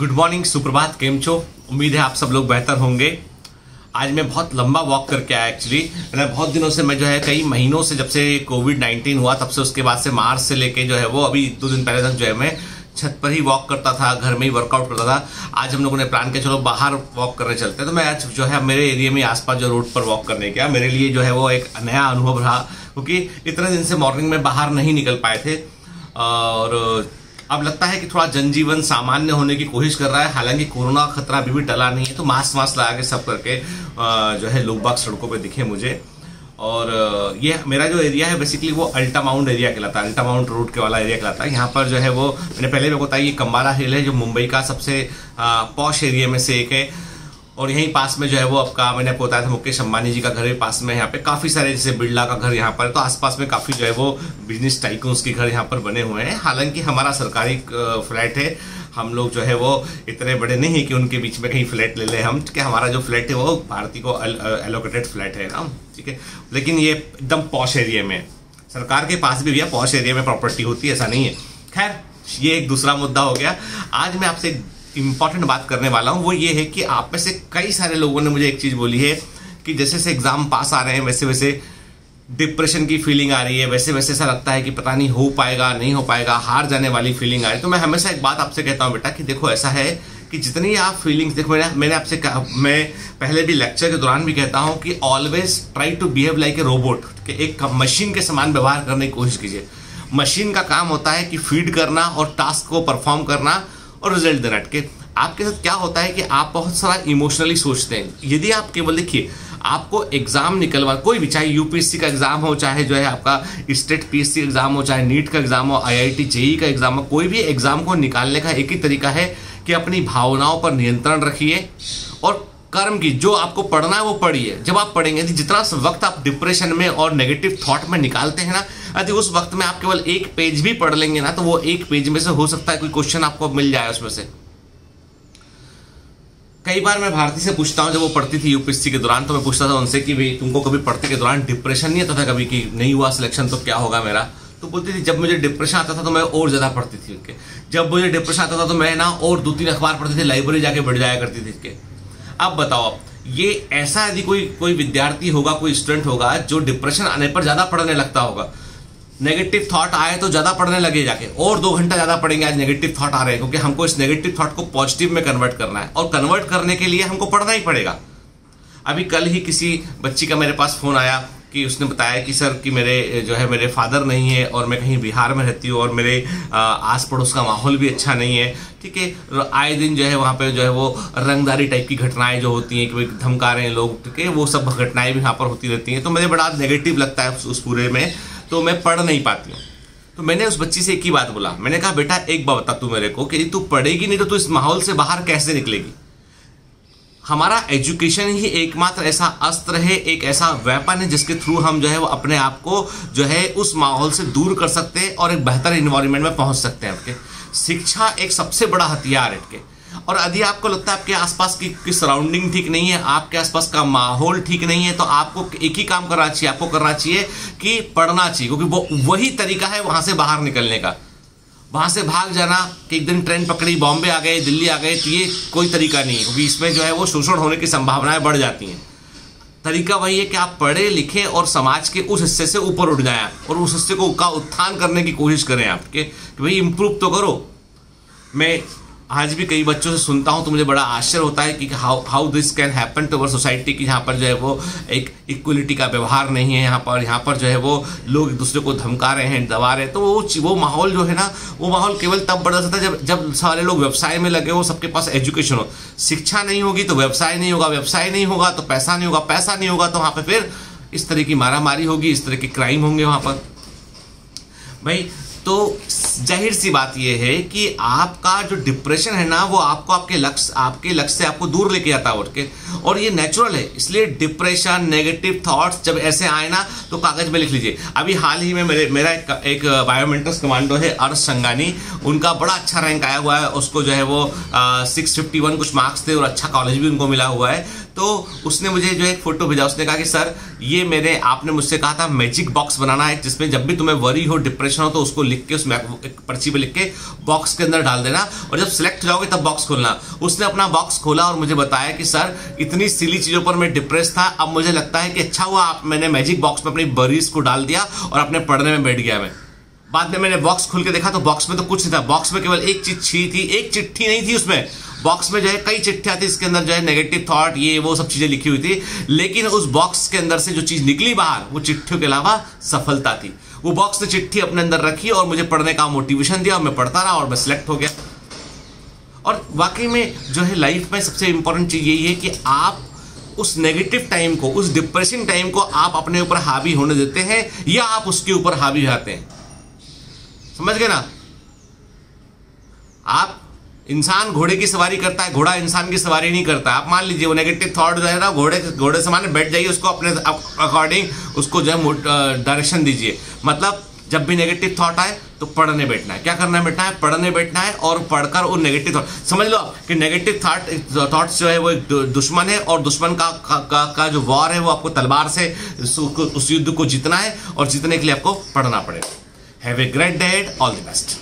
Good morning, सुप्रभात, केम छो? उम्मीद है आप सब लोग बेहतर होंगे। आज मैं बहुत लंबा वॉक करके आया एक्चुअली मैंने बहुत दिनों से मैं जो है, कई महीनों से जब से कोविड नाइन्टीन हुआ, तब से उसके बाद से मार्च से लेके जो है वो, अभी दो दिन पहले तक जो है मैं छत पर ही वॉक करता था, घर में ही वर्कआउट करता था। आज हम लोगों ने प्लान किया, चलो बाहर वॉक करने चलते हैं। तो मैं आज जो है, मेरे एरिया में आसपास जो रोड पर वॉक करने गया। मेरे लिए जो है वो एक नया अनुभव रहा, क्योंकि इतने दिन से मॉर्निंग में बाहर नहीं निकल पाए थे। और अब लगता है कि थोड़ा जनजीवन सामान्य होने की कोशिश कर रहा है। हालाँकि कोरोना खतरा अभी भी टला नहीं है तो मास्क वास्क लगा के सब करके जो है लोग बाग सड़कों पर दिखे मुझे। और ये मेरा जो एरिया है बेसिकली वो अल्टा माउंट एरिया कहलाता है। अल्टा माउंट रोड के वाला एरिया कहलाता है। यहाँ पर जो है वो, मैंने पहले भी बताया, ये कम्बारा हिल है, जो मुंबई का सबसे पॉश एरिया में से एक है। और यहीं पास में जो है वो आपका मैंने आपको बताया था मुकेश अंबानी जी का घर भी पास में यहाँ पे। काफ़ी सारे जैसे बिरला का घर यहाँ पर तो आसपास में काफ़ी जो है वो बिज़नेस टाइकून्स के घर यहाँ पर बने हुए हैं। हालाँकि हमारा सरकारी फ्लैट है। हम लोग जो है वो इतने बड़े नहीं है कि उनके बीच में कहीं फ्लैट ले लें हम है? हमारा जो फ्लैट है वो भारतीय को एलोकेटेड फ्लैट है ना, ठीक है? लेकिन ये एकदम पॉश एरिया में सरकार के पास भी भैया पॉश एरिया में प्रॉपर्टी होती है, ऐसा नहीं है। खैर, ये एक दूसरा मुद्दा हो गया। आज मैं आपसे इंपॉर्टेंट बात करने वाला हूँ, वो ये है कि आप में से कई सारे लोगों ने मुझे एक चीज़ बोली है कि जैसे जैसे एग्ज़ाम पास आ रहे हैं, वैसे वैसे डिप्रेशन की फीलिंग आ रही है, वैसे वैसे ऐसा लगता है कि पता नहीं हो पाएगा, नहीं हो पाएगा, हार जाने वाली फीलिंग आ रही है। तो मैं हमेशा एक बात आपसे कहता हूँ बेटा कि देखो, ऐसा है कि जितनी आप फीलिंग्स देखो मैंने मैंने आपसे कहा, मैं पहले भी लेक्चर के दौरान भी कहता हूँ कि always try to behave like a robot कि एक मशीन के समान व्यवहार करने की कोशिश कीजिए। मशीन का काम होता है कि फ़ीड करना और टास्क को परफॉर्म करना। और रिज़ल्ट देना अटके आपके साथ क्या होता है कि आप बहुत सारा इमोशनली सोचते हैं। यदि आप केवल देखिए, आपको एग्ज़ाम निकलवा, कोई भी, चाहे यूपीएससी का एग्ज़ाम हो, चाहे जो है आपका स्टेट पीएससी एग्ज़ाम हो, चाहे नीट का एग्ज़ाम हो आईआईटी जेई का एग्ज़ाम हो, कोई भी एग्ज़ाम को निकालने का एक ही तरीका है कि अपनी भावनाओं पर नियंत्रण रखिए और कर्म की, जो आपको पढ़ना है वो पढ़िए। जब आप पढ़ेंगे तो जितना वक्त आप डिप्रेशन में और नेगेटिव थॉट में निकालते हैं ना, यदि उस वक्त में आप केवल एक पेज भी पढ़ लेंगे ना तो वो एक पेज में से हो सकता है कोई क्वेश्चन आपको मिल जाए उसमें से। कई बार मैं भारती से पूछता हूँ, जब वो पढ़ती थी यूपीएससी के दौरान तो मैं पूछता था उनसे कि भाई, तुमको कभी पढ़ते के दौरान डिप्रेशन नहीं आता था कभी कि नहीं हुआ सिलेक्शन तो क्या होगा मेरा? तो बोलती थी, जब मुझे डिप्रेशन आता था तो मैं और ज़्यादा पढ़ती थी उनके। जब मुझे डिप्रेशन आता था तो मैं ना और दो तीन अखबार पढ़ती थी लाइब्रेरी जाके बढ़ जाया करती थी इसके अब बताओ ये ऐसा यदि कोई कोई विद्यार्थी होगा, कोई स्टूडेंट होगा, जो डिप्रेशन आने पर ज़्यादा पढ़ने लगता होगा। नेगेटिव थॉट आए तो ज़्यादा पढ़ने लगे जाके, और दो घंटा ज़्यादा पढ़ेंगे, आज नेगेटिव थॉट आ रहे हैं, क्योंकि हमको इस नेगेटिव थॉट को पॉजिटिव में कन्वर्ट करना है, और कन्वर्ट करने के लिए हमको पढ़ना ही पड़ेगा। अभी कल ही किसी बच्ची का मेरे पास फ़ोन आया कि उसने बताया कि, सर, कि मेरे, जो है, मेरे फादर नहीं है और मैं कहीं बिहार में रहती हूँ और मेरे आस पड़ोस का माहौल भी अच्छा नहीं है। ठीक है आए दिन जो है, वहाँ पे जो है, वो रंगदारी टाइप की घटनाएँ जो होती हैं, कि भाई धमका रहे हैं लोग, ठीक है, वो सब घटनाएँ भी यहाँ पर होती रहती हैं। तो मुझे बड़ा नेगेटिव लगता है उस पूरे में तो मैं पढ़ नहीं पाती हूँ। तो मैंने उस बच्ची से एक ही बात बोला। मैंने कहा, बेटा, एक बात बता तू मेरे को कि तू पढ़ेगी नहीं तो तू इस माहौल से बाहर कैसे निकलेगी? हमारा एजुकेशन ही एकमात्र ऐसा अस्त्र है एक ऐसा वेपन है जिसके थ्रू हम जो है वो अपने आप को जो है उस माहौल से दूर कर सकते हैं और एक बेहतर इन्वायरमेंट में पहुँच सकते हैं आपके। शिक्षा एक सबसे बड़ा हथियार है और यदि आपको लगता है आपके आसपास की, की सराउंडिंग ठीक नहीं है आपके आसपास का माहौल ठीक नहीं है तो आपको एक ही काम करना चाहिए आपको करना चाहिए कि पढ़ना चाहिए क्योंकि वो वही तरीका है वहाँ से बाहर निकलने का। वहाँ से भाग जाना कि एक दिन ट्रेन पकड़ी, बॉम्बे आ गए, दिल्ली आ गए तो ये कोई तरीका नहीं है, क्योंकि इसमें जो है वो शोषण होने की संभावनाएँ बढ़ जाती हैं। तरीका वही है कि आप पढ़े, लिखें और समाज के उस हिस्से से ऊपर उठ जाए और उस हिस्से को का उत्थान करने की कोशिश करें आपके कि भाई इम्प्रूव तो करो। मैं आज भी कई बच्चों से सुनता हूँ तो मुझे बड़ा आश्चर्य होता है कि how how this can happen to our society की यहाँ पर जो है वो एक इक्वलिटी का व्यवहार नहीं है, यहाँ पर यहाँ पर जो है वो लोग एक दूसरे को धमका रहे हैं, दबा रहे हैं। तो वो वो माहौल जो है ना, वो माहौल केवल तब बढ़ सकता है जब जब सारे लोग व्यवसाय में लगे हो, सबके पास एजुकेशन हो। शिक्षा नहीं होगी तो व्यवसाय नहीं होगा, व्यवसाय नहीं होगा तो पैसा नहीं होगा, पैसा नहीं होगा तो वहाँ पर फिर इस तरह की मारामारी होगी, इस तरह के क्राइम होंगे वहाँ पर। भाई तो ज़ाहिर सी बात यह है कि आपका जो डिप्रेशन है ना वो आपको आपके लक्ष्य आपके लक्ष्य से आपको दूर लेके जाता है उठ के। और ये नेचुरल है इसलिए डिप्रेशन नेगेटिव थॉट्स जब ऐसे आए ना तो कागज़ में लिख लीजिए। अभी हाल ही में मेरे मेरा एक, एक बायोमेंटस कमांडो है अर्श संगानी। उनका बड़ा अच्छा रैंक आया हुआ है उसको जो है वो सिक्स फिफ्टी वन कुछ मार्क्स थे और अच्छा कॉलेज भी उनको मिला हुआ है। तो उसने मुझे जो एक फ़ोटो भेजा, उसने कहा कि, सर, ये मैंने आपने मुझसे कहा था मैजिक बॉक्स बनाना है, जिसमें जब भी तुम्हें वरी हो डिप्रेशन हो तो उसको लिख के, उसमें एक पर्ची पे लिख के बॉक्स के अंदर डाल देना और जब सिलेक्ट हो जाओगे, तब बॉक्स खोलना। उसने अपना बॉक्स खोला और मुझे बताया कि, सर, इतनी सिली चीज़ों पर मैं डिप्रेस था, अब मुझे लगता है कि अच्छा हुआ, आप, मैंने मैजिक बॉक्स में अपनी बरीज को डाल दिया और अपने पढ़ने में बैठ गया मैं। बाद में मैंने बॉक्स खोल के देखा तो बॉक्स में तो कुछ नहीं था। बॉक्स में केवल एक चिट्ठी थी एक चिट्ठी नहीं थी उसमें। बॉक्स में जो है कई चिट्ठियाँ थी इसके अंदर जो है नेगेटिव थॉट ये, वो सब चीज़ें लिखी हुई थी। लेकिन उस बॉक्स के अंदर से जो चीज़ निकली बाहर, वो चिट्ठियों के अलावा सफलता थी। वो बॉक्स ने चिट्ठी अपने अंदर रखी और मुझे पढ़ने का मोटिवेशन दिया और मैं पढ़ता रहा और मैं सिलेक्ट हो गया। और वाकई में जो है लाइफ में सबसे इंपॉर्टेंट चीज़ यही है कि आप उस नेगेटिव टाइम को, उस डिप्रेशन टाइम को आप अपने ऊपर हावी होने देते हैं या आप उसके ऊपर हावी जाते हैं। समझ गए ना? आप इंसान घोड़े की सवारी करता है घोड़ा इंसान की सवारी नहीं करता। आप मान लीजिए वो नेगेटिव थॉट जो है ना घोड़े घोड़े से माने बैठ जाइए उसको अपने अकॉर्डिंग उसको जो है डायरेक्शन दीजिए। मतलब जब भी नेगेटिव थॉट आए तो पढ़ने बैठना है। क्या करना है बैठना है पढ़ने बैठना है और पढ़कर वो नेगेटिव थॉट समझ लो आप कि नेगेटिव थॉट थॉट्स जो है वो एक दुश्मन है और दुश्मन का का, का का जो वॉर है वो आपको तलवार से उस युद्ध को जीतना है और जीतने के लिए आपको पढ़ना पड़ेगा। Have a great day all the best